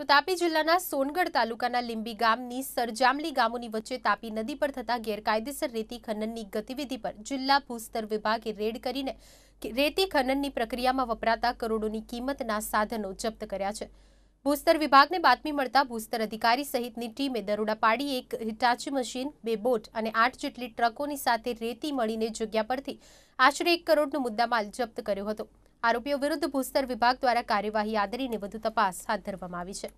તો તાપી જિલ્લાના સોનગઢ તાલુકાના લીંબી ગામની સરજામલી ગામોની વચ્ચે તાપી નદી પર થતા ગેરકાયદેસર રેતી ખનનની ગતિવિધિ પર જિલ્લા ભૂસ્તર વિભાગે રેડ કરીને રેતી ખનનની પ્રક્રિયામાં વપરાતા કરોડોની કિંમતના સાધનો જપ્ત કર્યા છે. ભૂસ્તર વિભાગને બાતમી મળતા ભૂસ્તર અધિકારી સહિતની ટીમે દરોડા પાડી એક હિટાચી મશીન, બે બોટ અને આઠ જેટલી ટ્રકોની સાથે રેતી મળીને જગ્યા પરથી આશરે એક કરોડનો મુદ્દામાલ જપ્ત કર્યો હતો. આરોપીઓ વિરુદ્ધ ભૂસ્તર વિભાગ દ્વારા કાર્યવાહી આદરીને વધુ તપાસ હાથ ધરવામાં આવી છે.